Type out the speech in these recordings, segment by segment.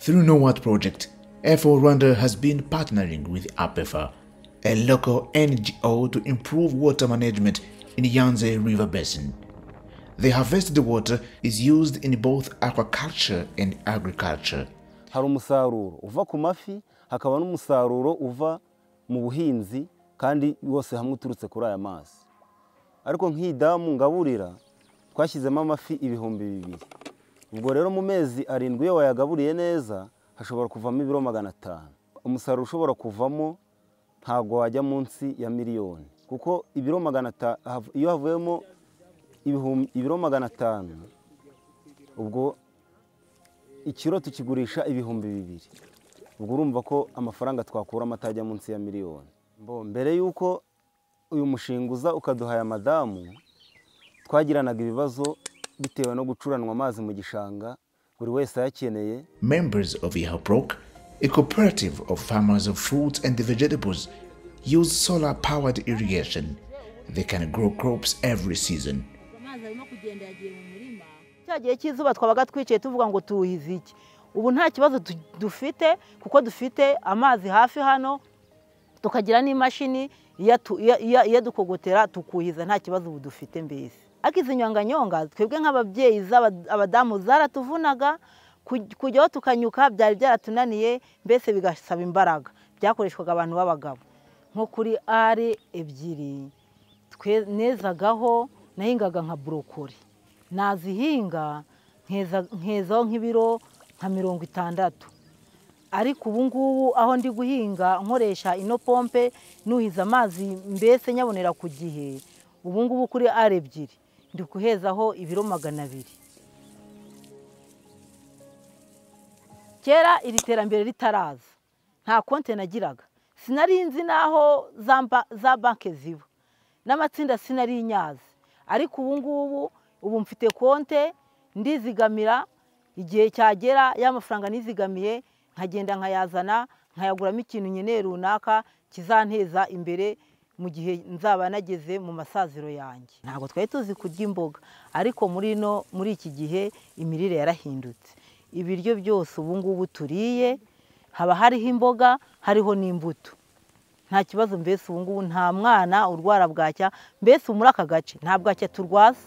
Through NOWAT project, FO Rwanda has been partnering with APEFA, a local NGO to improve water management in Yanze River Basin. The harvested water is used in both aquaculture and agriculture. hari uva ku mafi hakaba uva mu buhinzi kandi wose hamwe uturutse kuri aya mazi ariko nk'iyi damu ngaburira twashyizemo amafi ibihumbi bibiri ubwo rero mu mezi arindwi iyo wayagaburiye neza hashobora kuvamo ibiro magana atanu. Umusaruro ushobora kuvamo ntabwo wajya munsi ya miliyoni. Kuko ibiro magana atanu iyo havuyemo ibiro magana atanu ubwo ikiro tukigurisha ibihumbi bibiri. Ubwo urumva ko amafaranga twakuramo atajya munsi ya miliyoni. Mbere y'uko uyu mushinga uza ukaduha aya madamu twagiranaga ibibazo bitewe no gucuranwa amazi mu gishanga buri wese ayakeneye. Members of IHAPROC, a cooperative of farmers of fruits and vegetables, use solar powered irrigation. They can grow crops every season. amazi arimo kugenda yagiye mu murima. Cya gihe cy'izuba twabaga twicaye tuvuga ngo tuwuhize iki? Ubu nta kibazo dufite kuko dufite amazi hafi hano tukagira n'imashini iyadukogotera tukuhiza. Nta kibazo ubu dufite mbese. Ariko izi nyonganyonga twebwe nk'ababyeyi abadamu zaratuvunaga kuj- kujyaho tukanyuka byari byaratunaniye mbese bigasaba imbaraga. Byakoreshwaga abantu b'abagabo. Nko kuri are ebyiri nezagaho nahingaga nka borokori nazihinga nkeza- nkezaho nk'ibiro nka mirongo itandatu. Ariko ubu ngubu aho ndi guhinga nkoresha ino pompe nuhiza amazi mbese nyabonera ku gihe. Ubu ngubu kuri are ebyiri. Ndi guhezaho ibiro magana abiri. Kera iri terambere ritaraza. Nta konti nagiraga. Sinari nzi n'aho za banki ziba. N'amatsinda sinari nyazi. Ariko ubu ngubu ubu mfite konte ndizigamira. Igihe cyagera ya mafaranga nizigamiye nkagenda nkayazana nkayaguramo ikintu nkeneye runaka kizanteza imbere mu gihe nzaba nageze mu masaziro yanjye ntabwo twari tuzi kurya imboga ariko muri no muri iki gihe imirire yarahindutse ibiryo byose ubu ngubu turiye haba hariho imboga hariho n'imbuto nta kibazo mbese ubu ngubu nta mwana urwara bwacya mbese muri aka gace nta bwacya turwaza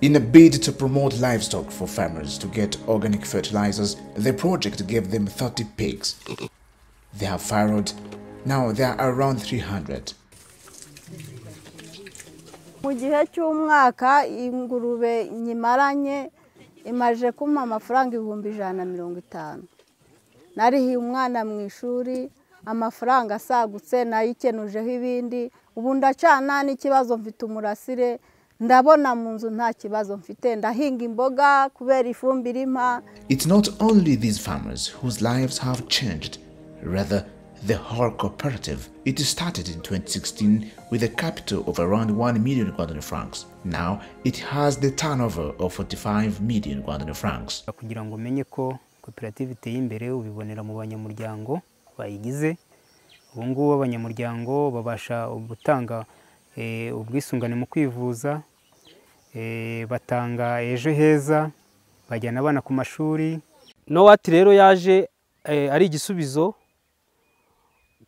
In a bid to promote livestock for farmers to get organic fertilizers, the project gave them 30 pigs. They have farrowed. Now they are around 300. Mu gihe cy'umwaka ingurube nyimaranye imaje kumpa amafaranga ibihumbi ijana na mirongo itanu. Narihiye umwana mu ishuri amafaranga asagutse nayikenujeho ibindi. Ubu ndacana n'ikibazo mfite umurasire ndabona mu nzu nta kibazo mfite. Ndahinga imboga kubera ifumbire impa. It's not only these farmers whose lives have changed, rather, the whole cooperative. It started in 2016 with a capital of around 1 million Guadana francs. Now it has the turnover of 45 million Guadana francs. kugira ngo umenye ko koperative iteye imbere ubibonera mu banyamuryango bayigize ubu ngubu abanyamuryango babasha gutanga eh, ubwisungane mu kwivuza eh, batanga ejo heza bajyana abana ku mashuri nowati rero yaje eh, ari igisubizo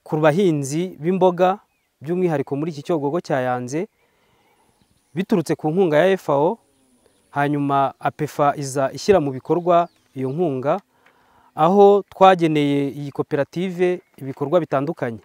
ku bahinzi b'imboga by'umwihariko muri iki cyogogo cya yanze biturutse ku nkunga ya FAO hanyuma apefa iza ishyira mu bikorwa iyo nkunga aho twageneye iyi koperative ibikorwa bitandukanye.